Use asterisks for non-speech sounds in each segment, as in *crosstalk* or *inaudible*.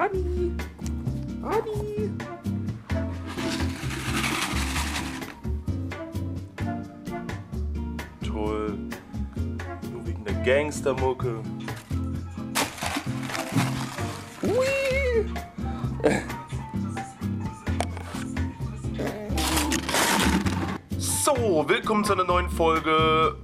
Adi. Adi. Toll. Nur wegen der Gangstermucke. Ui. So, willkommen zu einer neuen Folge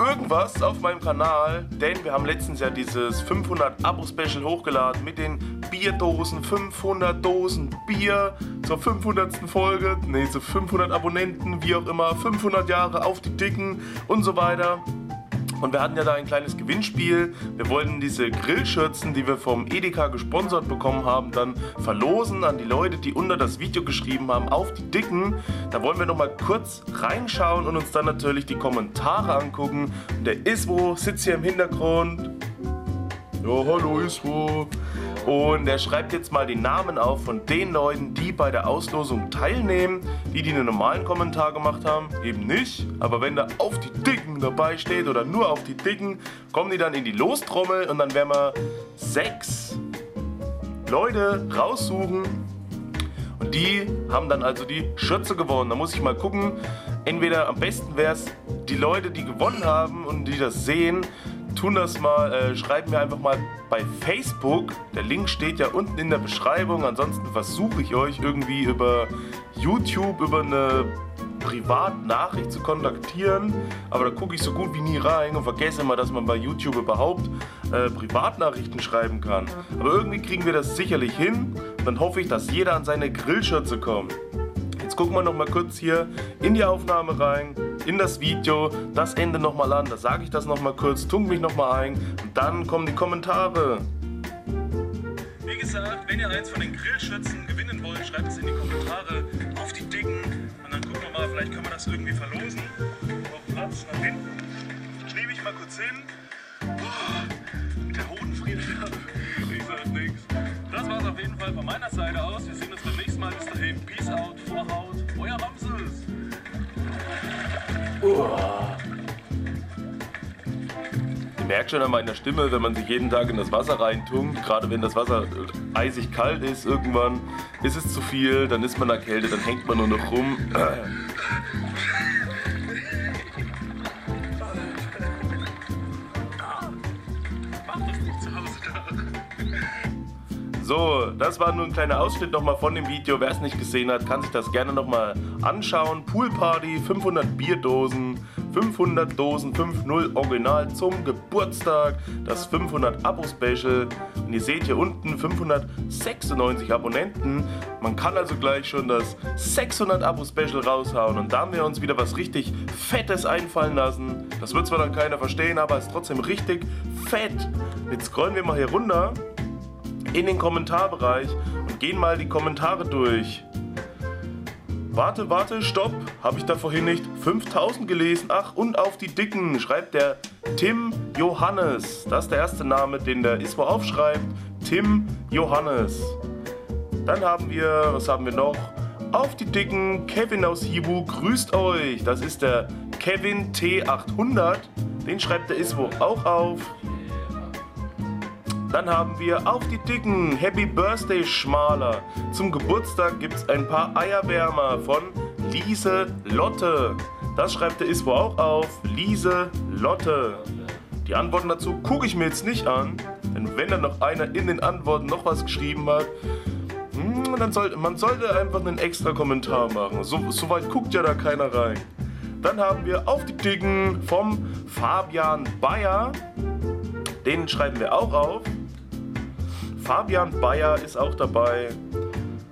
irgendwas auf meinem Kanal, denn wir haben letztens ja dieses 500 Abo-Special hochgeladen mit den Bierdosen, 500 Dosen Bier zur 500. Folge, ne, zu 500 Abonnenten, wie auch immer, 500 Jahre auf die Dicken und so weiter. Und wir hatten ja da ein kleines Gewinnspiel. Wir wollten diese Grillschürzen, die wir vom Edeka gesponsert bekommen haben, dann verlosen an die Leute, die unter das Video geschrieben haben, auf die Dicken. Da wollen wir nochmal kurz reinschauen und uns dann natürlich die Kommentare angucken. Und der Iswo sitzt hier im Hintergrund. Ja, hallo Iswo. Und er schreibt jetzt mal die Namen auf von den Leuten, die bei der Auslosung teilnehmen. Die, die einen normalen Kommentar gemacht haben, eben nicht. Aber wenn da auf die Dicken dabei steht oder nur auf die Dicken, kommen die dann in die Lostrommel und dann werden wir sechs Leute raussuchen. Und die haben dann also die Schürze gewonnen. Da muss ich mal gucken. Entweder am besten wäre es die Leute, die gewonnen haben und die das sehen, tun das mal, äh, schreiben mir einfach mal bei Facebook. Der Link steht ja unten in der Beschreibung. Ansonsten versuche ich euch irgendwie über YouTube, über eine Privatnachricht zu kontaktieren, aber da gucke ich so gut wie nie rein und vergesse immer, dass man bei YouTube überhaupt äh, Privatnachrichten schreiben kann. Aber irgendwie kriegen wir das sicherlich hin. Dann hoffe ich, dass jeder an seine Grillschürze kommt. Jetzt gucken wir noch mal kurz hier in die Aufnahme rein in das Video das Ende nochmal an. Da sage ich das nochmal kurz, tunk mich nochmal ein und dann kommen die Kommentare. Wie gesagt, wenn ihr eins von den Grillschützen gewinnen wollt, schreibt es in die Kommentare auf die Dicken vielleicht können wir das irgendwie verlosen. Auf Platz nach hinten. Schiebe ich mal kurz hin. Oh, der Hoden friert *laughs* ab. Ich sag nichts. Das war's auf jeden Fall von meiner Seite aus. Wir sehen uns beim nächsten Mal. Bis dahin. Peace out. Vorhaut. Euer Ramses. Ihr merkt schon an meiner Stimme, wenn man sich jeden Tag in das Wasser reintunkt, gerade wenn das Wasser eisig kalt ist, irgendwann ist es zu viel, dann ist man erkältet, dann hängt man nur noch rum. So, das war nur ein kleiner Ausschnitt nochmal von dem Video. Wer es nicht gesehen hat, kann sich das gerne nochmal anschauen. Poolparty, 500 Bierdosen, 500 Dosen 5.0 Original zum Geburtstag, das 500 Abo-Special. Und ihr seht hier unten 596 Abonnenten. Man kann also gleich schon das 600 Abo-Special raushauen. Und da haben wir uns wieder was richtig Fettes einfallen lassen. Das wird zwar dann keiner verstehen, aber ist trotzdem richtig fett. Jetzt scrollen wir mal hier runter in den Kommentarbereich und gehen mal die Kommentare durch. Warte, warte, stopp. Habe ich da vorhin nicht 5000 gelesen? Ach, und auf die Dicken schreibt der Tim Johannes. Das ist der erste Name, den der ISPO aufschreibt. Tim Johannes. Dann haben wir, was haben wir noch? Auf die Dicken, Kevin aus Hibu grüßt euch. Das ist der Kevin T800. Den schreibt der ISPO auch auf. Dann haben wir auf die Dicken Happy Birthday Schmaler. Zum Geburtstag gibt es ein paar Eierwärmer von Lise Lotte. Das schreibt der Iswo auch auf. Lise Lotte. Die Antworten dazu gucke ich mir jetzt nicht an. Denn wenn da noch einer in den Antworten noch was geschrieben hat, hm, dann sollte man sollte einfach einen extra Kommentar machen. So, so weit guckt ja da keiner rein. Dann haben wir auf die Dicken vom Fabian Bayer. Den schreiben wir auch auf. Fabian Bayer ist auch dabei.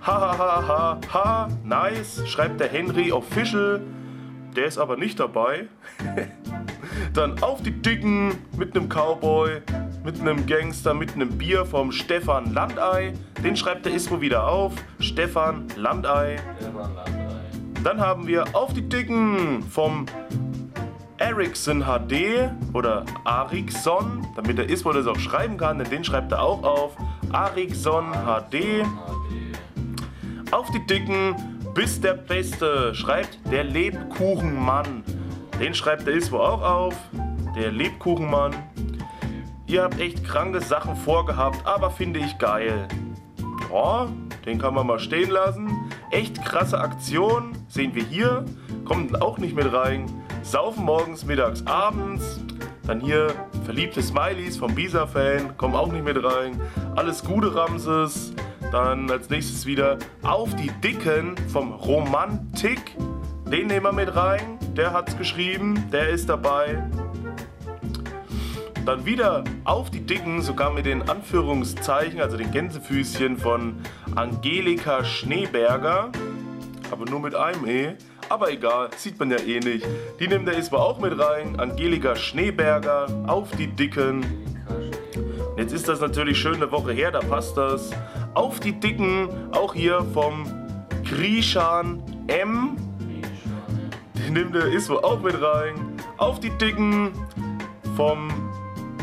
Hahaha, ha, ha, ha, nice, schreibt der Henry Official. Der ist aber nicht dabei. *laughs* Dann auf die Dicken mit einem Cowboy, mit einem Gangster, mit einem Bier vom Stefan Landei. Den schreibt der Ismo wieder auf. Stefan Landei. Stefan Landei. Dann haben wir auf die Dicken vom Ericsson HD oder Arikson, damit der Ismo das auch schreiben kann, denn den schreibt er auch auf. Arikson HD. Auf die Dicken, bis der Beste, schreibt der Lebkuchenmann. Den schreibt der Iswo auch auf. Der Lebkuchenmann. ihr habt echt kranke Sachen vorgehabt, aber finde ich geil. Ja, den kann man mal stehen lassen. Echt krasse Aktion, sehen wir hier. Kommt auch nicht mit rein. Saufen morgens, mittags, abends. Dann hier verliebte Smileys vom Bisa-Fan, kommen auch nicht mit rein. Alles Gute, Ramses. Dann als nächstes wieder auf die Dicken vom Romantik. Den nehmen wir mit rein. Der hat's geschrieben, der ist dabei. Dann wieder auf die Dicken, sogar mit den Anführungszeichen, also den Gänsefüßchen von Angelika Schneeberger. Aber nur mit einem E. Aber egal, sieht man ja eh nicht. Die nimmt der Isma auch mit rein. Angelika Schneeberger auf die Dicken. Jetzt ist das natürlich schön eine Woche her, da passt das. Auf die Dicken, auch hier vom Krishan M. Die nimmt der Isma auch mit rein. Auf die Dicken vom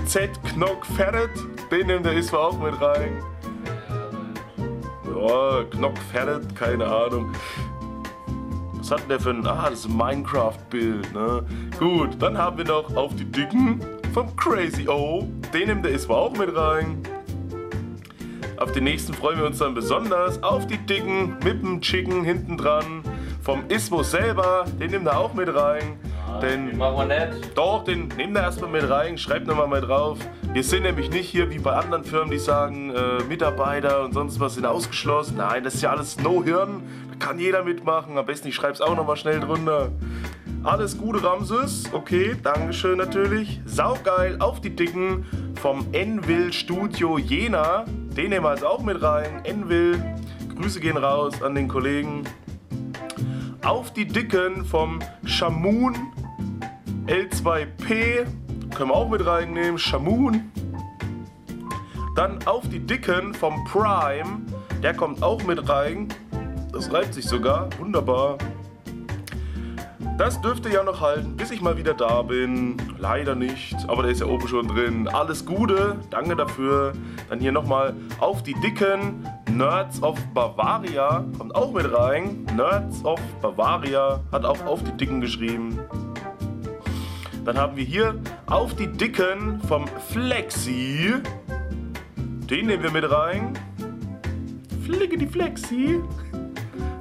Z Knock Ferret, den nimmt der Isma auch mit rein. Ja, Knock Ferret, keine Ahnung. Was hat denn der für ein. Ah, das ist ein Minecraft-Bild, ne? Gut, dann haben wir noch auf die Dicken vom Crazy O. Den nimmt der Isma auch mit rein. Auf den nächsten freuen wir uns dann besonders. Auf die Dicken mit dem Chicken hinten dran. Vom Ismo selber, den nimmt er auch mit rein. Den Machen wir nicht. doch, den nehmen wir erstmal mit rein, schreibt nochmal mal drauf. Wir sind nämlich nicht hier wie bei anderen Firmen, die sagen, äh, Mitarbeiter und sonst was sind ausgeschlossen. Nein, das ist ja alles No-Hirn. Kann jeder mitmachen. Am besten ich schreib's auch nochmal schnell drunter. Alles Gute, Ramses. Okay, Dankeschön natürlich. Saugeil auf die Dicken vom Envil Studio Jena. Den nehmen wir also auch mit rein. Envil, Grüße gehen raus an den Kollegen. Auf die Dicken vom Shamoon L2P. Können wir auch mit reinnehmen. Shamoon. Dann auf die Dicken vom Prime. Der kommt auch mit rein. Das reibt sich sogar. Wunderbar. Das dürfte ja noch halten, bis ich mal wieder da bin. Leider nicht, aber der ist ja oben schon drin. Alles Gute, danke dafür. Dann hier nochmal auf die dicken Nerds of Bavaria. Kommt auch mit rein. Nerds of Bavaria hat auch auf die dicken geschrieben. Dann haben wir hier auf die dicken vom Flexi. Den nehmen wir mit rein. Flicke die Flexi.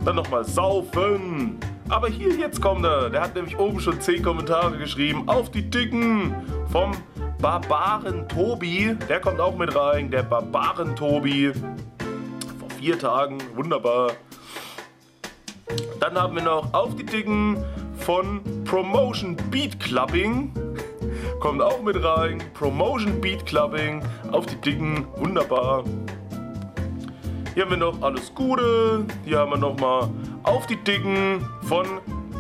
Dann nochmal saufen. Aber hier, jetzt kommt er. Der hat nämlich oben schon 10 Kommentare geschrieben. Auf die Dicken vom Barbaren Tobi. Der kommt auch mit rein. Der Barbaren Tobi. Vor vier Tagen. Wunderbar. Dann haben wir noch auf die Dicken von Promotion Beat Clubbing. Kommt auch mit rein. Promotion Beat Clubbing. Auf die Dicken. Wunderbar. Hier haben wir noch alles Gute. Hier haben wir noch mal auf die Dicken von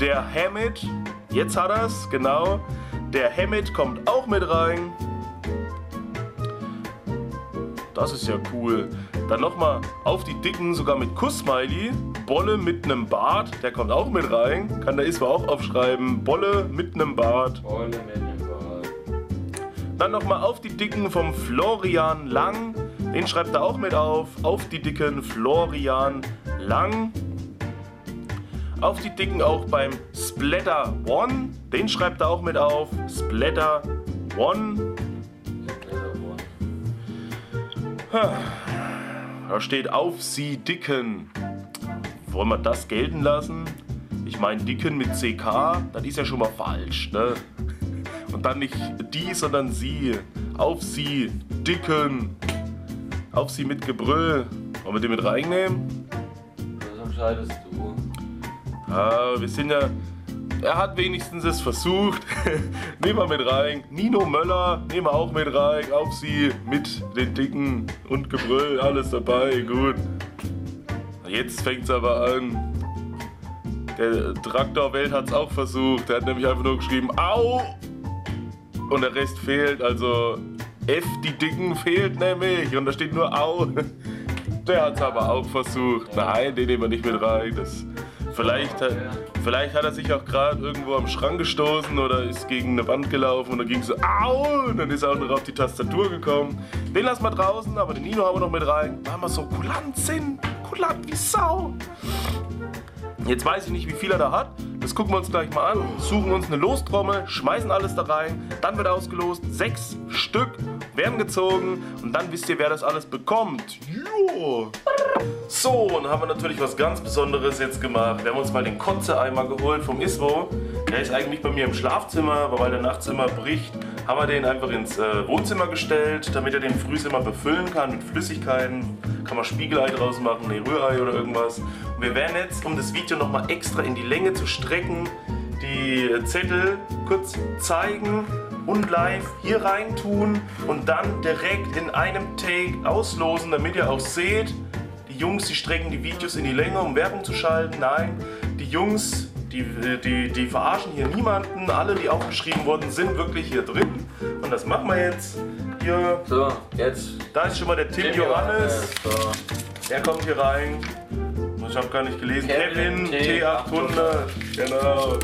der Hammett. Jetzt hat er's, genau. Der Hammett kommt auch mit rein. Das ist ja cool. Dann nochmal auf die Dicken, sogar mit Kuss-Smiley. Bolle mit nem Bart, der kommt auch mit rein. Kann der Isma auch aufschreiben. Bolle mit nem Bart. Ohne Medienbart. Dann nochmal auf die Dicken vom Florian Lang. Den schreibt er auch mit auf. Auf die Dicken Florian Lang. Auf die Dicken auch beim Splatter One. Den schreibt er auch mit auf. Splatter One. Da steht auf sie Dicken. Wollen wir das gelten lassen? Ich meine Dicken mit CK, das ist ja schon mal falsch, ne? Und dann nicht die, sondern sie. Auf sie, Dicken. Auf sie mit Gebrüll. Wollen wir den mit reinnehmen? Das entscheidest du. Ah, wir sind ja. Er hat wenigstens es versucht. *laughs* nehmen wir mit rein. Nino Möller, nehmen wir auch mit rein. Auf sie mit den Dicken und Gebrüll. Alles dabei, gut. Jetzt fängt's aber an. Der Traktorwelt hat's auch versucht. Der hat nämlich einfach nur geschrieben, au! Und der Rest fehlt, also F, die Dicken fehlt nämlich. Und da steht nur au. Der hat's aber auch versucht. Nein, den nehmen wir nicht mit rein. Das, vielleicht, hat, vielleicht hat er sich auch gerade irgendwo am Schrank gestoßen oder ist gegen eine Wand gelaufen und dann ging so au und dann ist er auch noch auf die Tastatur gekommen. Den lassen wir draußen, aber den Nino haben wir noch mit rein, weil wir so kulant sind. Kulant wie Sau. Jetzt weiß ich nicht, wie viel er da hat. Das gucken wir uns gleich mal an. Suchen uns eine Lostrommel, schmeißen alles da rein. Dann wird ausgelost sechs Stück werden gezogen und dann wisst ihr, wer das alles bekommt. Jo. So, und haben wir natürlich was ganz Besonderes jetzt gemacht. Wir haben uns mal den Kotze-Eimer geholt vom Iswo. Der ist eigentlich bei mir im Schlafzimmer, aber weil der nachts immer bricht, haben wir den einfach ins äh, Wohnzimmer gestellt, damit er den früh immer befüllen kann mit Flüssigkeiten. Kann man Spiegelei draus machen, nee, Rührei oder irgendwas. Und wir werden jetzt, um das Video nochmal extra in die Länge zu strecken, die Zettel kurz zeigen und live hier rein tun und dann direkt in einem Take auslosen, damit ihr auch seht, die Jungs, die strecken die Videos in die Länge, um Werbung zu schalten. Nein, die Jungs, die, die, die verarschen hier niemanden. Alle, die aufgeschrieben wurden, sind wirklich hier drin. Und das machen wir jetzt. Hier, So, jetzt. da ist schon mal der Tim, Tim Johannes. So. Der kommt hier rein. Ich habe gar nicht gelesen. Kevin, Kevin, T800. Genau.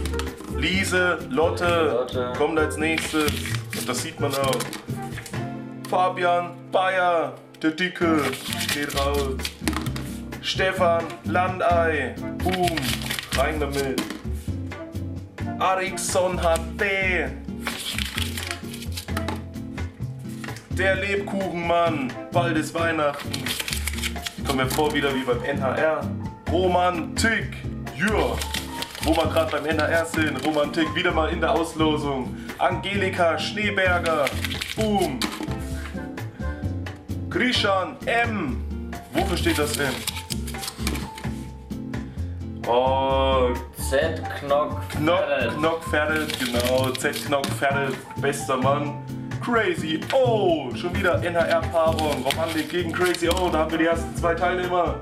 Lise, Lotte, Lotte. kommt als nächstes. Und das sieht man auch. Fabian, Bayer, der Dicke, geht raus. Stefan, Landei, boom, rein damit. Arikson HD. Der Lebkuchenmann, bald ist Weihnachten. Ich komme mir vor wieder wie beim NHR. Romantik, ja. Wo wir gerade beim NHR sind, Romantik, wieder mal in der Auslosung. Angelika Schneeberger, boom. Krishan M. Wofür steht das denn? Oh, Z Knock. Knock. Knock Ferret, genau. Z Knock Ferret, bester Mann. Crazy Oh, schon wieder NHR-Paarung. Romantik gegen Crazy Oh, da haben wir die ersten zwei Teilnehmer.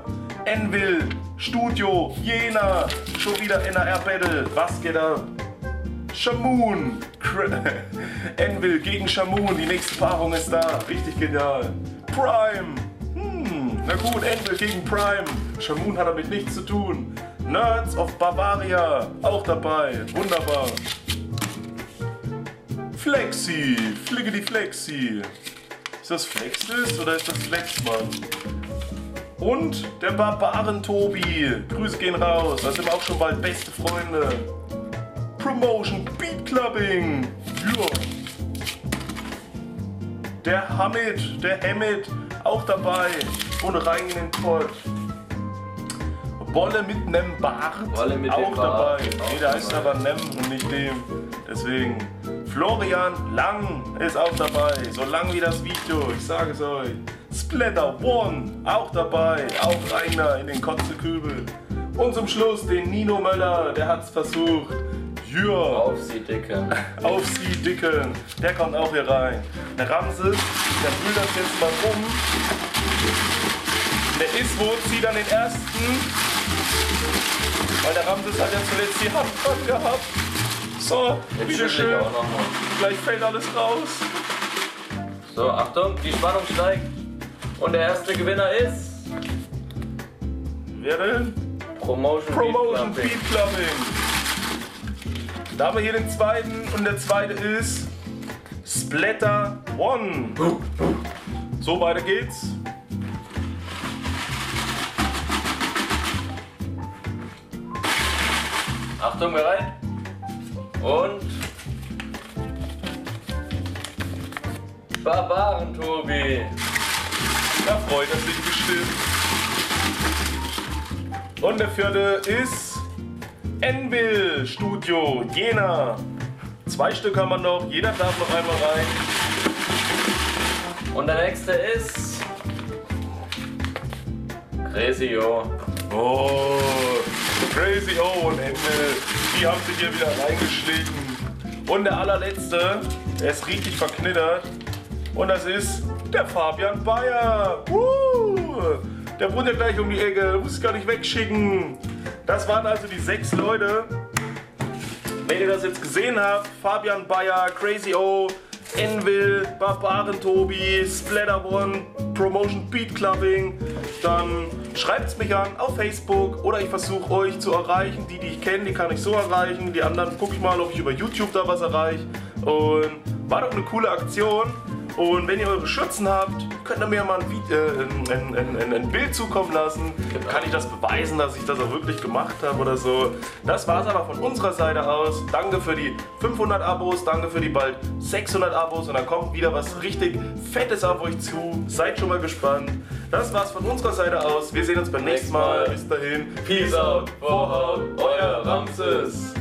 Envil, Studio, Jena, schon wieder NHR-Battle. Was geht ab? Shamoon, Envil *laughs* gegen Shamoon, die nächste Paarung ist da. Richtig genial. Prime, hm, na gut, Envil gegen Prime. Shamoon hat damit nichts zu tun. Nerds of Bavaria, auch dabei. Wunderbar. Flexi, flicke die Flexi. Ist das Flexis oder ist das Flexmann? Und der Barbaren-Tobi. Grüße gehen raus. Da sind wir auch schon bald beste Freunde. Promotion Beat Clubbing. Ja. Der Hamid, der Hamid, auch dabei. Und rein in den Pott. Bolle mit nem Bart, Wolle mit auch dabei. Bart, Nee, der heißt aber Nem und nicht dem. Deswegen. Florian Lang ist auch dabei. So lang wie das Video, ich sage es euch. Splatter One auch dabei. Auch einer in den Kotzekübel. Und zum Schluss den Nino Möller, der hat's versucht. Ja. Auf sie dicke. *laughs* Auf sie dicken. Der kommt auch hier rein. Der Ramses, der wühlt das jetzt mal um. Der Iswo zieht dann den ersten. Weil der Ramses hat ja zuletzt die Hand dran gehabt. So, bitteschön. Gleich fällt alles raus. So, Achtung, die Spannung steigt. Und der erste Gewinner ist Wer denn? Promotion, Promotion Beat Clubbing. Da haben wir hier den zweiten und der zweite ist Splatter One. So, weiter geht's. Achtung, bereit? Und. Barbaren, Tobi. Da freut er sich bestimmt. Und der vierte ist Envil Studio Jena. Zwei Stück haben wir noch, jeder darf noch einmal rein. Und der nächste ist. Crazy, yo. Oh, Crazy O und Envil, die haben sich hier wieder reingeschlichen. Und der allerletzte, der ist richtig verknittert. Und das ist der Fabian Bayer. Woo! Der wohnt ja gleich um die Ecke, muss ich gar nicht wegschicken. Das waren also die sechs Leute. Wenn ihr das jetzt gesehen habt, Fabian Bayer, Crazy O, Envil, Barbaren Tobi, Splatter One, Promotion Beat Clubbing, dann schreibt's mich an auf Facebook oder ich versuche euch zu erreichen. Die, die ich kenne, die kann ich so erreichen. Die anderen gucke ich mal, ob ich über YouTube da was erreiche. Und war doch eine coole Aktion. Und wenn ihr eure Schürzen habt, könnt ihr mir mal ein, äh, ein, ein, ein, Bild zukommen lassen. Kann ich das beweisen, dass ich das auch wirklich gemacht habe oder so. Das war's aber von unserer Seite aus. Danke für die 500 Abos, danke für die bald 600 Abos und dann kommt wieder was richtig Fettes auf euch zu. Seid schon mal gespannt. Das war's von unserer Seite aus. Wir sehen uns beim nächsten Mal. Bis dahin. Peace out, Vorhaut, euer Ramses.